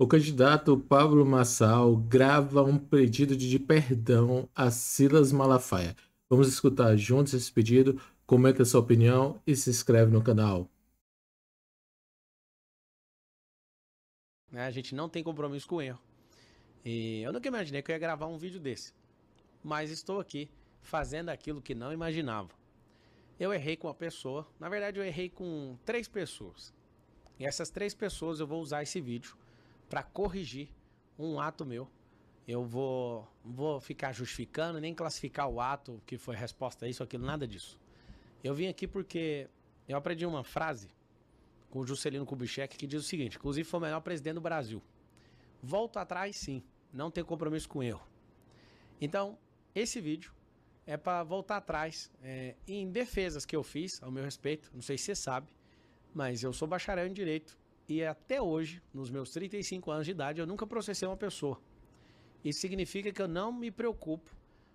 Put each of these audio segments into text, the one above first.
O candidato Pablo Massal grava um pedido de perdão a Silas Malafaia. Vamos escutar juntos esse pedido, comenta sua opinião e se inscreve no canal. Né, a gente não tem compromisso com o erro. E eu nunca imaginei que eu ia gravar um vídeo desse. Mas estou aqui fazendo aquilo que não imaginava. Eu errei com uma pessoa, na verdade eu errei com três pessoas. E essas três pessoas eu vou usar esse vídeo para corrigir um ato meu. Eu vou, vou ficar justificando, nem classificar o ato que foi resposta a isso, aquilo, nada disso. Eu vim aqui porque eu aprendi uma frase com o Juscelino Kubitschek que diz o seguinte: inclusive foi o melhor presidente do Brasil. Volto atrás, sim, não tem compromisso com erro. Então, esse vídeo é para voltar atrás é, em defesas que eu fiz ao meu respeito. Não sei se você sabe, mas eu sou bacharel em direito e até hoje, nos meus 35 anos de idade, eu nunca processei uma pessoa. Isso significa que eu não me preocupo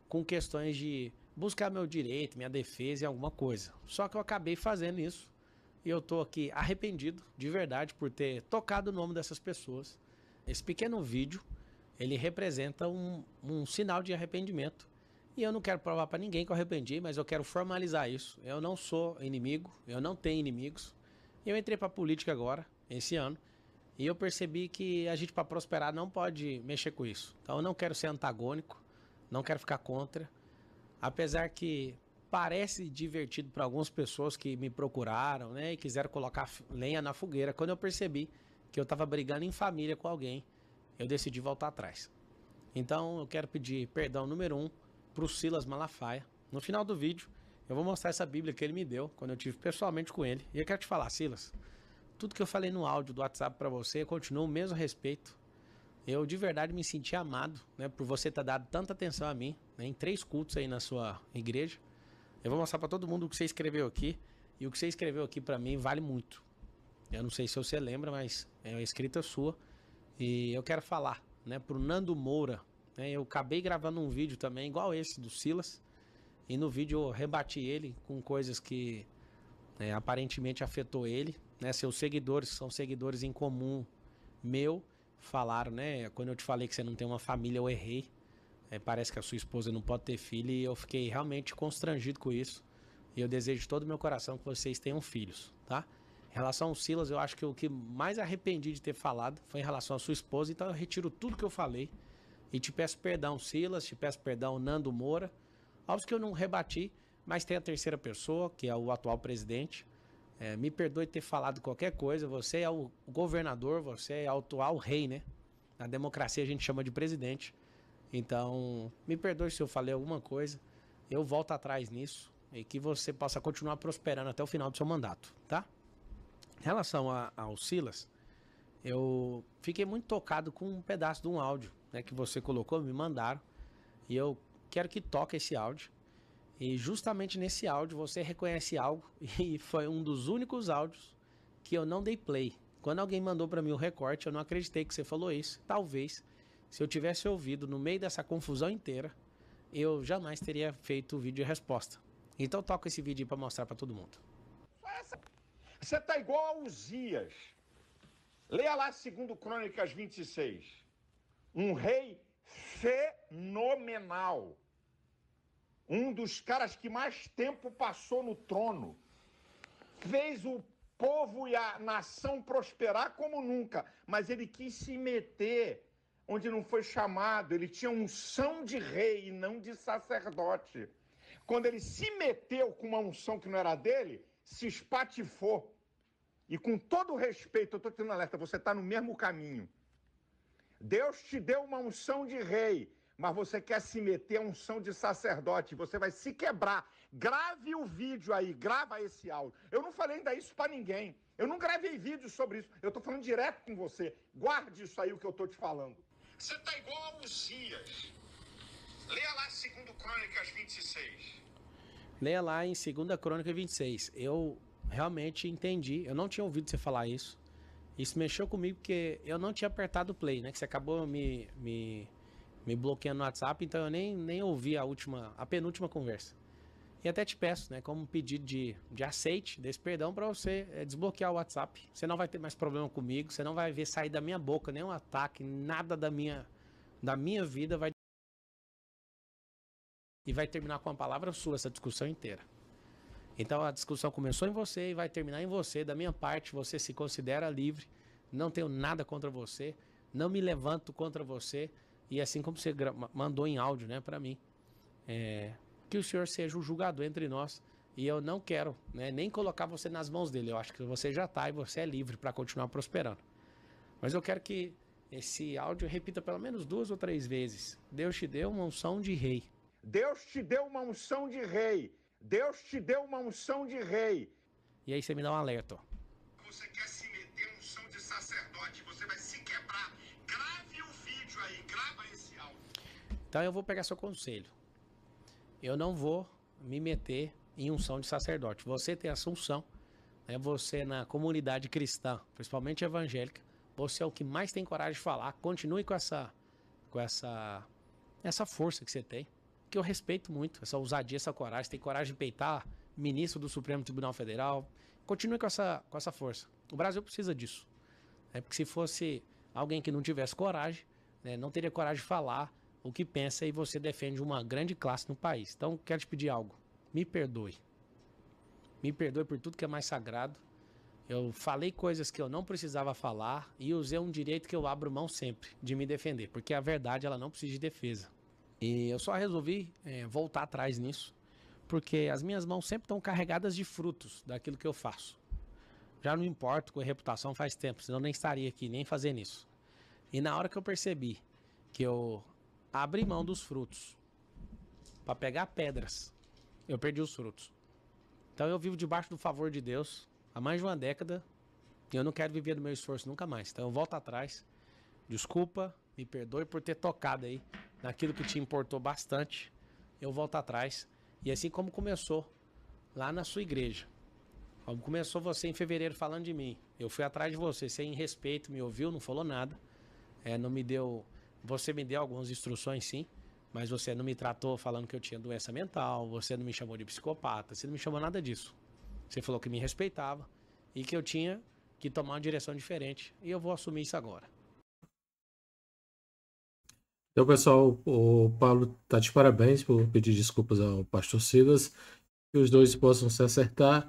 com questões de buscar meu direito, minha defesa em alguma coisa. Só que eu acabei fazendo isso e eu tô aqui arrependido, de verdade, por ter tocado o nome dessas pessoas. Esse pequeno vídeo, ele representa um, um sinal de arrependimento. E eu não quero provar para ninguém que eu arrependi, mas eu quero formalizar isso. Eu não sou inimigo, eu não tenho inimigos. Eu entrei para política agora, esse ano. E eu percebi que a gente, para prosperar, não pode mexer com isso. Então eu não quero ser antagônico, não quero ficar contra. Apesar que parece divertido para algumas pessoas que me procuraram, né, e quiseram colocar lenha na fogueira. Quando eu percebi que eu estava brigando em família com alguém, eu decidi voltar atrás. Então eu quero pedir perdão número um para o Silas Malafaia. No final do vídeo, eu vou mostrar essa Bíblia que ele me deu quando eu tive pessoalmente com ele. E eu quero te falar, Silas, tudo que eu falei no áudio do WhatsApp para você continua o mesmo respeito. Eu de verdade me senti amado, né, por você ter dado tanta atenção a mim, né, em três cultos aí na sua igreja. Eu vou mostrar para todo mundo o que você escreveu aqui e o que você escreveu aqui para mim vale muito. Eu não sei se você lembra, mas é uma escrita sua e eu quero falar, né, pro Nando Moura. Né, eu acabei gravando um vídeo também igual esse do Silas e no vídeo eu rebati ele com coisas que é, aparentemente afetou ele, né? Seus seguidores são seguidores em comum meu falaram, né? Quando eu te falei que você não tem uma família, eu errei. É, parece que a sua esposa não pode ter filho e eu fiquei realmente constrangido com isso. E eu desejo de todo meu coração que vocês tenham filhos, tá? Em relação ao Silas, eu acho que o que mais arrependi de ter falado foi em relação à sua esposa, então eu retiro tudo que eu falei. E te peço perdão, Silas, te peço perdão, Nando Moura. Óbvio que eu não rebati, mas tem a terceira pessoa, que é o atual presidente. É, me perdoe ter falado qualquer coisa. Você é o governador, você é o atual rei, né? Na democracia a gente chama de presidente. Então, me perdoe se eu falei alguma coisa. Eu volto atrás nisso e que você possa continuar prosperando até o final do seu mandato, tá? Em relação a, ao Silas, eu fiquei muito tocado com um pedaço de um áudio né, que você colocou, me mandaram. E eu quero que toque esse áudio. E justamente nesse áudio você reconhece algo e foi um dos únicos áudios que eu não dei play. Quando alguém mandou para mim o recorte, eu não acreditei que você falou isso. Talvez, se eu tivesse ouvido no meio dessa confusão inteira, eu jamais teria feito o vídeo de resposta. Então toca esse vídeo para mostrar para todo mundo. Você tá igual a Uzias. Leia lá segundo Crônicas 26. Um rei fenomenal um dos caras que mais tempo passou no trono, fez o povo e a nação prosperar como nunca, mas ele quis se meter onde não foi chamado, ele tinha unção de rei e não de sacerdote. Quando ele se meteu com uma unção que não era dele, se espatifou. E com todo respeito, eu estou te dando alerta, você está no mesmo caminho. Deus te deu uma unção de rei, mas você quer se meter a unção de sacerdote, você vai se quebrar. Grave o vídeo aí, grava esse áudio. Eu não falei ainda isso para ninguém. Eu não gravei vídeo sobre isso. Eu tô falando direto com você. Guarde isso aí o que eu tô te falando. Você tá igual a Uzias. Leia lá 2 Crônicas 26. Leia lá em 2 Crônica 26. Eu realmente entendi. Eu não tinha ouvido você falar isso. Isso mexeu comigo porque eu não tinha apertado o play, né? Que você acabou me, me me bloqueando no WhatsApp, então eu nem, nem ouvi a última, a penúltima conversa. E até te peço, né, como pedido de, de aceite desse perdão para você é, desbloquear o WhatsApp. Você não vai ter mais problema comigo, você não vai ver sair da minha boca nenhum ataque, nada da minha, da minha vida vai. E vai terminar com uma palavra sua essa discussão inteira. Então a discussão começou em você e vai terminar em você. Da minha parte, você se considera livre. Não tenho nada contra você. Não me levanto contra você. E assim como você mandou em áudio, né, para mim, é, que o Senhor seja o julgador entre nós. E eu não quero né, nem colocar você nas mãos dele. Eu acho que você já está e você é livre para continuar prosperando. Mas eu quero que esse áudio repita pelo menos duas ou três vezes. Deus te deu uma unção de rei. Deus te deu uma unção de rei. Deus te deu uma unção de rei. E aí você me dá um alerta. Você quer se meter unção de sacerdote, você vai se quebrar. Aí, grava esse áudio. Então eu vou pegar seu conselho eu não vou me meter em unção de sacerdote. Você tem essa unção, né? você na comunidade cristã, principalmente evangélica, você é o que mais tem coragem de falar. Continue com essa, com essa, essa força que você tem, que eu respeito muito, essa ousadia, essa coragem. Tem coragem de peitar ministro do Supremo Tribunal Federal. Continue com essa, com essa força. O Brasil precisa disso. É porque se fosse alguém que não tivesse coragem, né, não teria coragem de falar o que pensa e você defende uma grande classe no país. Então, quero te pedir algo. Me perdoe. Me perdoe por tudo que é mais sagrado. Eu falei coisas que eu não precisava falar e usei um direito que eu abro mão sempre de me defender, porque a verdade ela não precisa de defesa. E eu só resolvi é, voltar atrás nisso, porque as minhas mãos sempre estão carregadas de frutos daquilo que eu faço. Já não importo com a reputação faz tempo, senão nem estaria aqui nem fazendo isso. E na hora que eu percebi que eu abrir mão dos frutos para pegar pedras, eu perdi os frutos. Então eu vivo debaixo do favor de Deus há mais de uma década e eu não quero viver do meu esforço nunca mais. Então eu volto atrás. Desculpa, me perdoe por ter tocado aí naquilo que te importou bastante. Eu volto atrás. E assim como começou lá na sua igreja. Como começou você em fevereiro falando de mim. Eu fui atrás de você sem respeito, me ouviu, não falou nada. É, não me deu você me deu algumas instruções, sim, mas você não me tratou falando que eu tinha doença mental, você não me chamou de psicopata, você não me chamou nada disso. Você falou que me respeitava e que eu tinha que tomar uma direção diferente. E eu vou assumir isso agora. Então, pessoal, o Paulo tá de parabéns por pedir desculpas ao pastor Silas. Que os dois possam se acertar.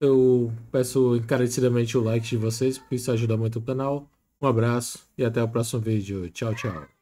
Eu peço encarecidamente o like de vocês, porque isso ajuda muito o canal. Um abraço e até o próximo vídeo. Tchau, tchau.